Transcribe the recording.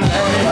late.